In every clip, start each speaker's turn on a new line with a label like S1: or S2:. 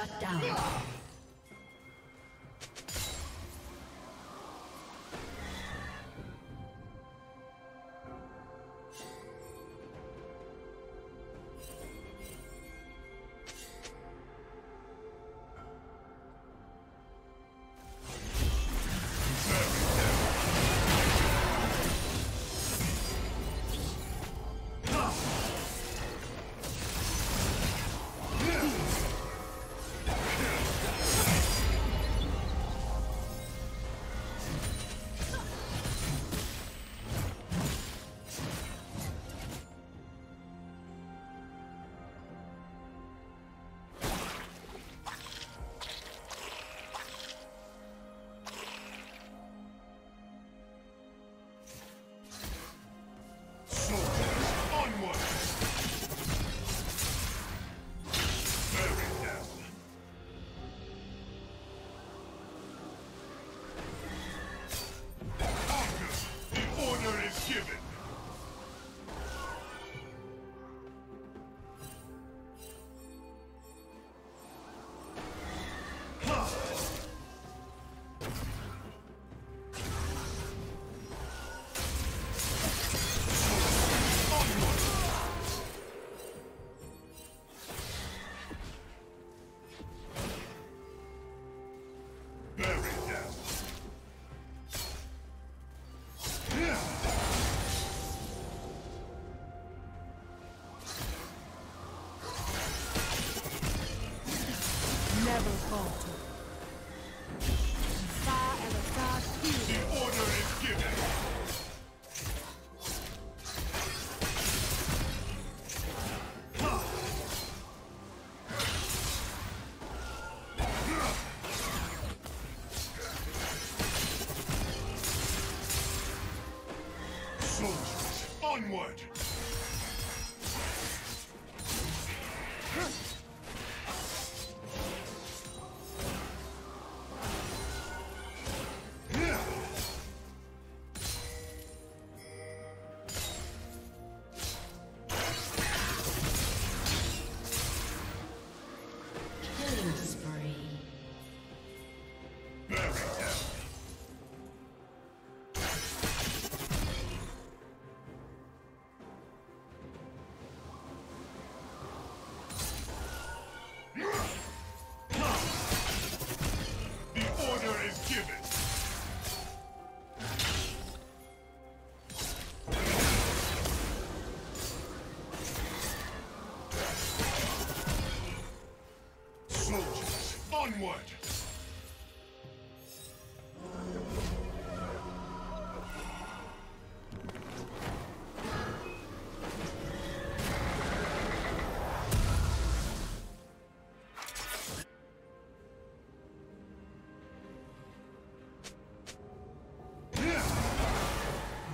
S1: Shut
S2: down.
S1: Onward!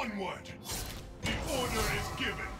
S1: Onward!
S2: The order is given!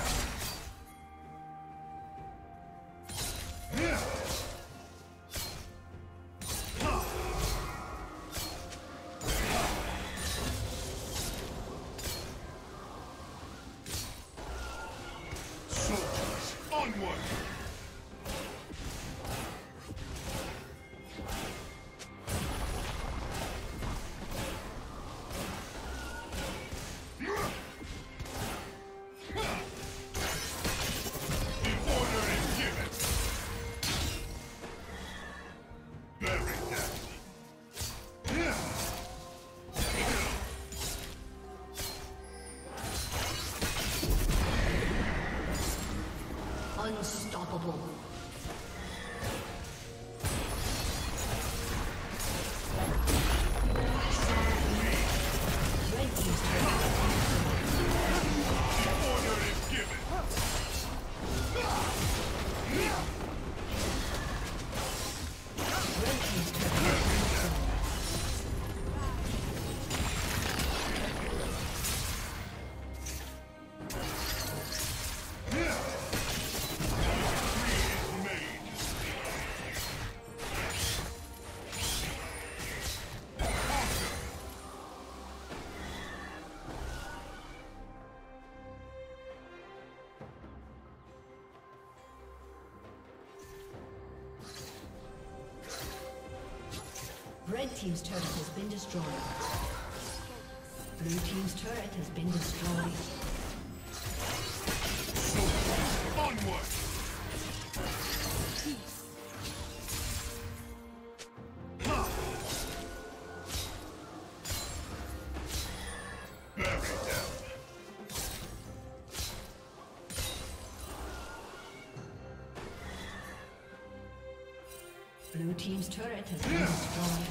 S1: Team's turret has been destroyed. Blue Team's turret has been destroyed.
S3: Onward!
S1: Blue Team's turret has been destroyed.